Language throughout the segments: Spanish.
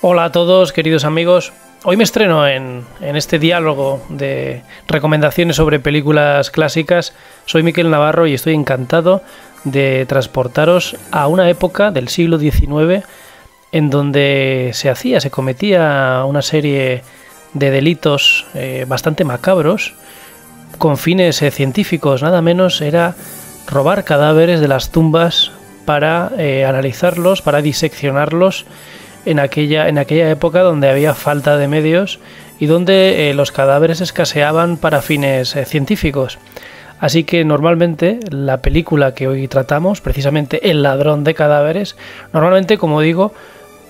Hola a todos, queridos amigos. Hoy me estreno en, este diálogo de recomendaciones sobre películas clásicas. Soy Miquel Navarro y estoy encantado de transportaros a una época del siglo XIX en donde se hacía, se cometía una serie de delitos eh, bastante macabros con fines eh, científicos, nada menos era robar cadáveres de las tumbas para eh, analizarlos, para diseccionarlos en aquella, en aquella época donde había falta de medios y donde los cadáveres escaseaban para fines científicos. Así que normalmente la película que hoy tratamos, precisamente El ladrón de cadáveres, normalmente, como digo,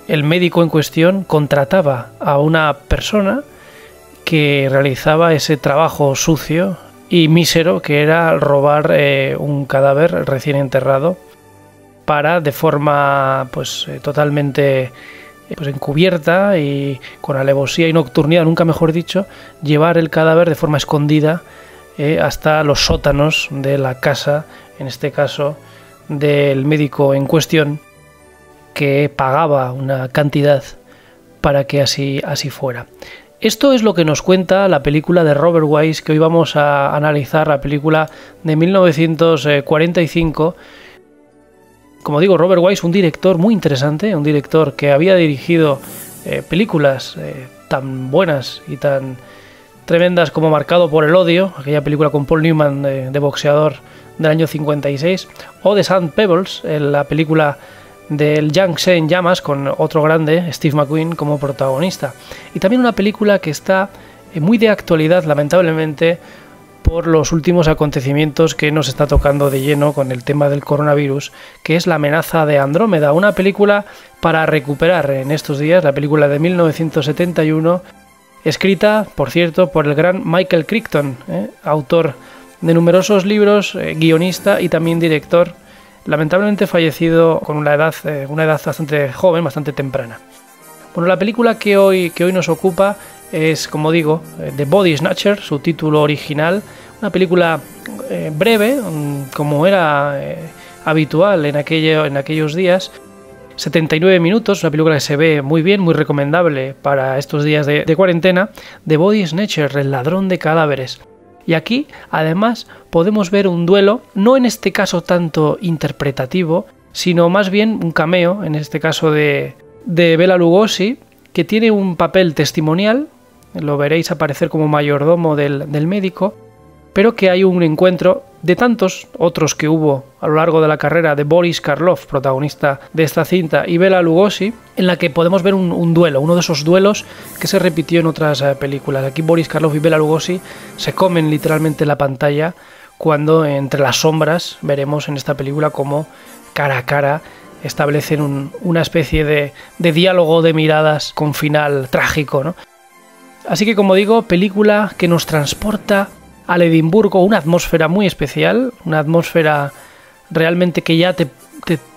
el médico en cuestión contrataba a una persona que realizaba ese trabajo sucio y mísero que era robar eh, un cadáver recién enterrado para de forma pues eh, totalmente pues encubierta y con alevosía y nocturnidad, nunca mejor dicho, llevar el cadáver de forma escondida eh, hasta los sótanos de la casa, en este caso del médico en cuestión, que pagaba una cantidad para que así, así fuera. Esto es lo que nos cuenta la película de Robert Wise, que hoy vamos a analizar, la película de 1945. Como digo, Robert Wise, un director muy interesante, un director que había dirigido eh, películas eh, tan buenas y tan tremendas como Marcado por el Odio, aquella película con Paul Newman de, boxeador del año 56, o The Sand Pebbles, en la película del Yangtze en llamas con otro grande, Steve McQueen, como protagonista. Y también una película que está eh, muy de actualidad, lamentablemente, por los últimos acontecimientos que nos está tocando de lleno con el tema del coronavirus, que es La amenaza de Andrómeda, una película para recuperar en estos días, la película de 1971 escrita, por cierto, por el gran Michael Crichton, ¿eh? autor de numerosos libros, eh, guionista y también director, lamentablemente fallecido con una edad, eh, una edad bastante joven, bastante temprana. Bueno, la película que hoy, que hoy nos ocupa es, como digo, The Body Snatcher, su título original, una película breve, mm, como era habitual en, aquello, en aquellos días, 79 minutos, una película que se ve muy bien, muy recomendable para estos días de, cuarentena, de Body Snatcher, el ladrón de cadáveres. Y aquí, además, podemos ver un duelo, no en este caso tanto interpretativo, sino más bien un cameo, en este caso de, de Bela Lugosi, que tiene un papel testimonial, lo veréis aparecer como mayordomo del médico, pero que hay un encuentro de tantos otros que hubo a lo largo de la carrera de Boris Karloff, protagonista de esta cinta, y Bela Lugosi, en la que podemos ver un, duelo, uno de esos duelos que se repitió en otras eh, películas. Aquí Boris Karloff y Bela Lugosi se comen literalmente la pantalla cuando entre las sombras veremos en esta película como cara a cara establecen una especie de, de, diálogo de miradas con final trágico. ¿no? Así que como digo, película que nos transporta al Edimburgo una atmósfera muy especial, una atmósfera realmente que ya te,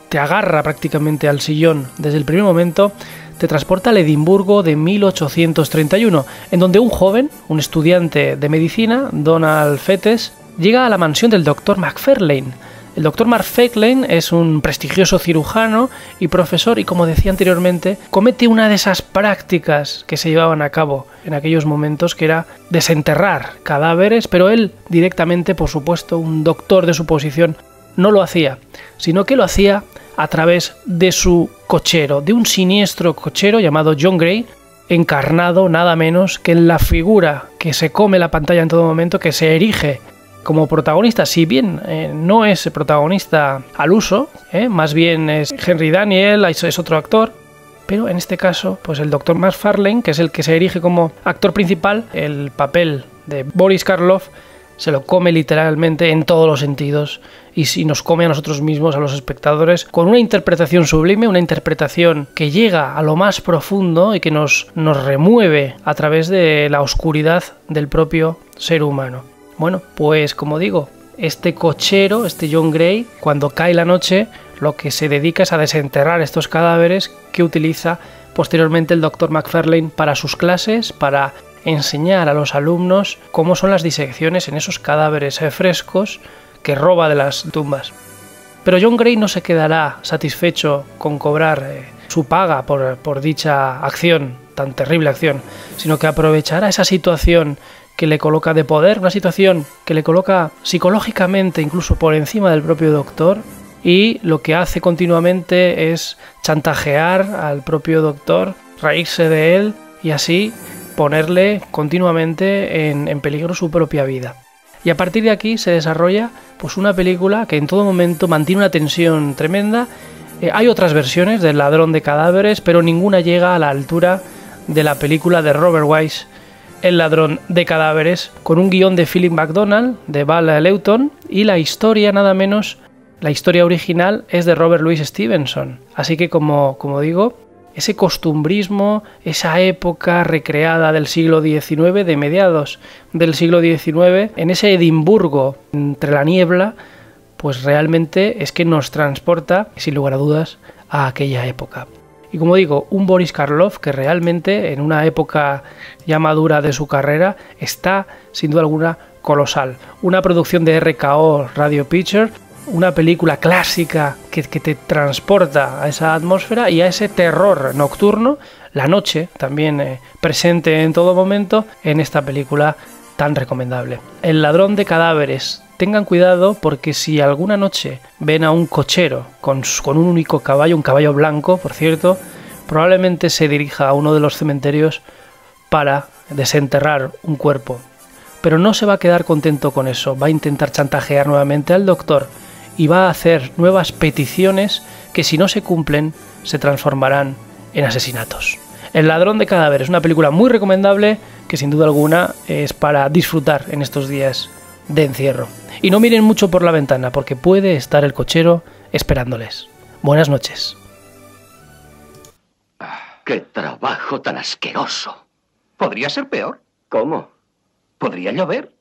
te, agarra prácticamente al sillón desde el primer momento, te transporta al Edimburgo de 1831, en donde un joven, un estudiante de medicina, Donald Fettes, llega a la mansión del doctor McFarlane, el doctor Mark Fecklin es un prestigioso cirujano y profesor y como decía anteriormente, comete una de esas prácticas que se llevaban a cabo en aquellos momentos que era desenterrar cadáveres, pero él directamente, por supuesto, un doctor de su posición, no lo hacía, sino que lo hacía a través de su cochero, de un siniestro cochero llamado John Gray, encarnado nada menos que en la figura que se come la pantalla en todo momento, que se erige como protagonista, si bien eh, no es protagonista al uso, eh, más bien es Henry Daniel, es otro actor, pero en este caso, pues el Dr. Farlane, que es el que se erige como actor principal, el papel de Boris Karloff se lo come literalmente en todos los sentidos y si nos come a nosotros mismos, a los espectadores, con una interpretación sublime, una interpretación que llega a lo más profundo y que nos, nos remueve a través de la oscuridad del propio ser humano. Bueno, pues como digo, este cochero, este John Gray, cuando cae la noche, lo que se dedica es a desenterrar estos cadáveres que utiliza posteriormente el Dr. McFarlane para sus clases, para enseñar a los alumnos cómo son las disecciones en esos cadáveres frescos que roba de las tumbas. Pero John Gray no se quedará satisfecho con cobrar eh, su paga por dicha acción, tan terrible acción, sino que aprovechará esa situación que le coloca de poder, una situación que le coloca psicológicamente incluso por encima del propio doctor, y lo que hace continuamente es chantajear al propio doctor, reírse de él y así ponerle continuamente en, peligro su propia vida. Y a partir de aquí se desarrolla pues una película que en todo momento mantiene una tensión tremenda. Eh, hay otras versiones del ladrón de cadáveres, pero ninguna llega a la altura de la película de Robert Wise, El ladrón de cadáveres, con un guion de Philip MacDonald, de Val Lewton, y la historia nada menos la historia original es de Robert Louis Stevenson. Así que, como, como digo, ese costumbrismo, esa época recreada del siglo XIX, de mediados del siglo XIX, en ese Edimburgo entre la niebla, pues realmente es que nos transporta, sin lugar a dudas, a aquella época. Y como digo, un Boris Karloff que realmente en una época ya madura de su carrera está sin duda alguna colosal. Una producción de RKO Radio Picture una película clásica que, te transporta a esa atmósfera y a ese terror nocturno, la noche también eh, presente en todo momento en esta película tan recomendable. El ladrón de cadáveres. Tengan cuidado porque si alguna noche ven a un cochero con, un único caballo, un caballo blanco, por cierto, probablemente se dirija a uno de los cementerios para desenterrar un cuerpo. Pero no se va a quedar contento con eso, va a intentar chantajear nuevamente al doctor y va a hacer nuevas peticiones que si no se cumplen se transformarán en asesinatos. El ladrón de cadáveres, una película muy recomendable que sin duda alguna es para disfrutar en estos días de encierro. Y no miren mucho por la ventana porque puede estar el cochero esperándoles. Buenas noches. ¡Qué trabajo tan asqueroso! Podría ser peor. ¿Cómo? Podría llover.